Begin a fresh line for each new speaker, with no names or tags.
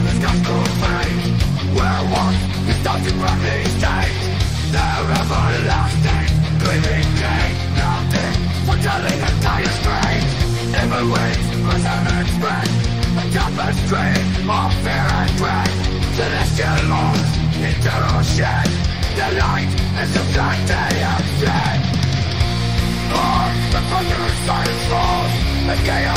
The discuss to fate Where once the starting were mistakes Their everlasting gleaming gain Nothing for telling entire strength Even with resentment spread A tapestry of fear and dread Celestial laws into our shed The light is the black they have shed. Earth, the thunder, silence falls The chaos